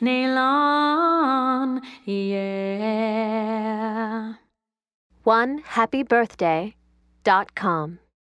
Ceylon, yeah. One happy birthday dot com.